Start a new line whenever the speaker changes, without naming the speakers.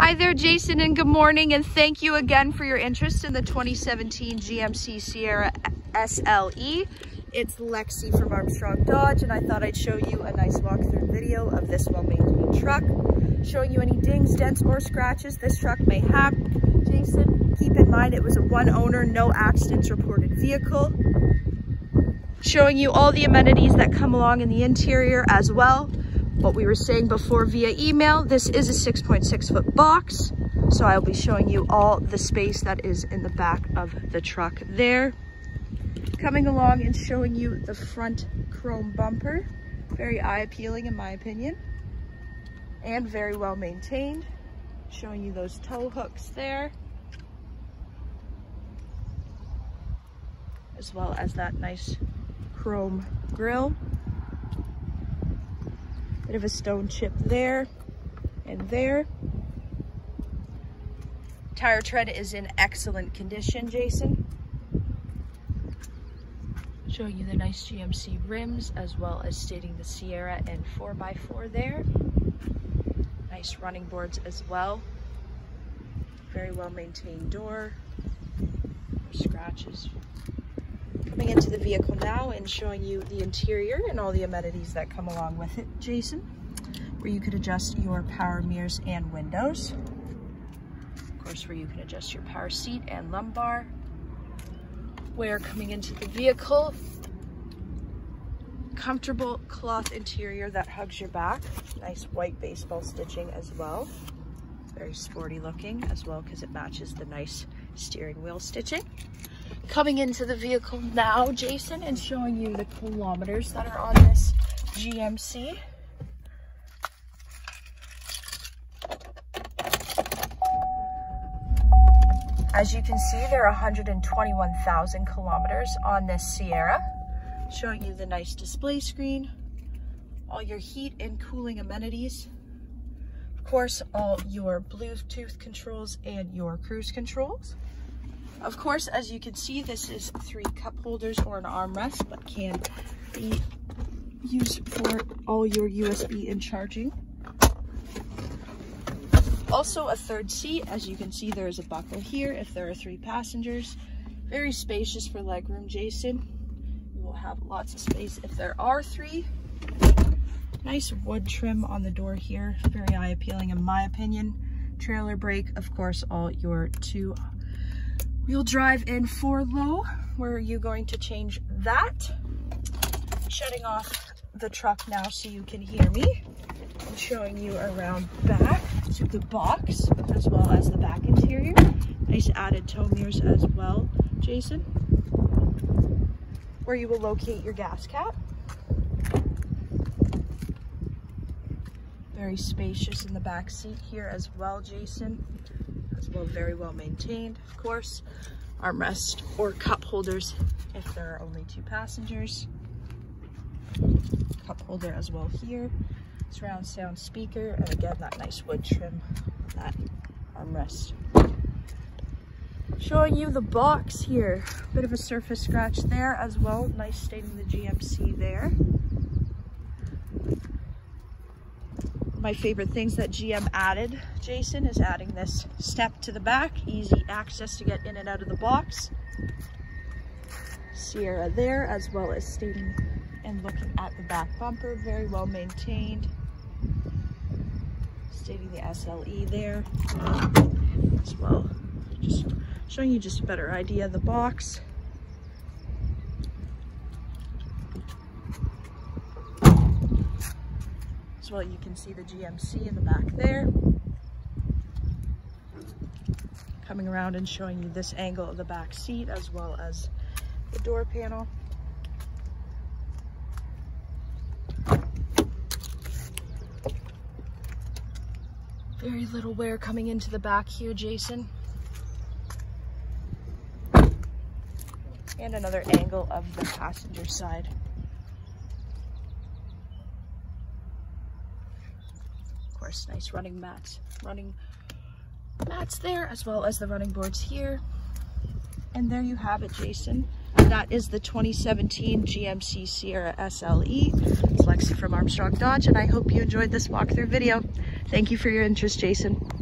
Hi there, Jason, and good morning, and thank you again for your interest in the 2017 GMC Sierra SLE. It's Lexi from Armstrong Dodge, and I thought I'd show you a nice walkthrough video of this well-maintained truck, showing you any dings, dents, or scratches this truck may have. Jason, keep in mind it was a one owner, no accidents reported vehicle. Showing you all the amenities that come along in the interior as well what we were saying before via email, this is a 6.6 .6 foot box. So I'll be showing you all the space that is in the back of the truck there. Coming along and showing you the front chrome bumper. Very eye appealing in my opinion. And very well maintained. Showing you those tow hooks there. As well as that nice chrome grille. Bit of a stone chip there and there. Tire tread is in excellent condition, Jason. Showing you the nice GMC rims as well as stating the Sierra and 4x4 there. Nice running boards as well. Very well maintained door. No scratches coming into the vehicle now and showing you the interior and all the amenities that come along with it, Jason, where you could adjust your power mirrors and windows. Of course, where you can adjust your power seat and lumbar. Where coming into the vehicle, comfortable cloth interior that hugs your back. Nice white baseball stitching as well. Very sporty looking as well because it matches the nice steering wheel stitching. Coming into the vehicle now, Jason, and showing you the kilometers that are on this GMC. As you can see, there are 121,000 kilometers on this Sierra, showing you the nice display screen, all your heat and cooling amenities, course, all your Bluetooth controls and your cruise controls. Of course, as you can see, this is three cup holders or an armrest, but can be used for all your USB and charging. Also a third seat, as you can see, there is a buckle here if there are three passengers. Very spacious for legroom, Jason. You will have lots of space if there are three. Nice wood trim on the door here, very eye appealing in my opinion. Trailer brake, of course, all your two Wheel drive in four low. Where are you going to change that? Shutting off the truck now so you can hear me. I'm showing you around back to the box as well as the back interior. Nice added tow mirrors as well, Jason. Where you will locate your gas cap. Very spacious in the back seat here as well, Jason as well, very well maintained, of course. Armrest or cup holders if there are only two passengers. Cup holder as well here. Surround sound speaker, and again, that nice wood trim, that armrest. Showing you the box here. Bit of a surface scratch there as well. Nice stating the GMC there. My favorite things that GM added, Jason, is adding this step to the back, easy access to get in and out of the box. Sierra there, as well as stating and looking at the back bumper, very well maintained. Stating the SLE there as well. Just showing you just a better idea of the box. As well. You can see the GMC in the back there. Coming around and showing you this angle of the back seat as well as the door panel. Very little wear coming into the back here, Jason. And another angle of the passenger side. Course, nice running mats, running mats there, as well as the running boards here. And there you have it, Jason. That is the 2017 GMC Sierra SLE. It's Lexi from Armstrong Dodge, and I hope you enjoyed this walkthrough video. Thank you for your interest, Jason.